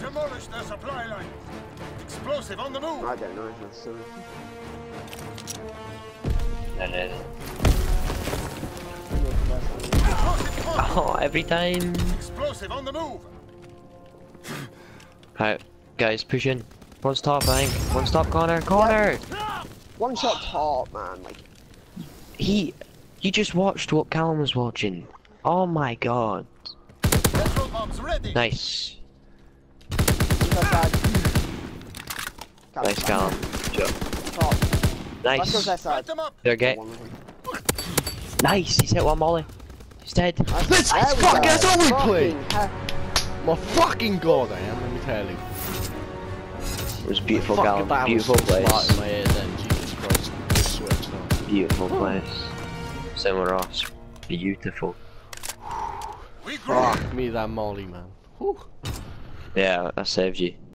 Demolish their supply line. Explosive on the move. I don't know if that's contact. Oh, every time. Explosive on the move. Right, guys, push in. One's top, I think. One's top corner. Corner! One shot top, man. Like, He. You just watched what Callum was watching. Oh my god. Bombs ready. Nice. left side. Nice, Callum. Job. Top. Let's go Nice. left side. Light them up. There, get. One of them. Nice. He's hit one molly. He's dead. Let's There we fuck, that's all we play. My fucking god, I am. Let me tell you. It was beautiful, Fuck, Callum. that was Beautiful place. in my head then. Jesus Christ. Just switched on. Beautiful place. Similar Ross. Beautiful. We grow. Fuck me, that molly, man. Whew. Yeah, that saved you.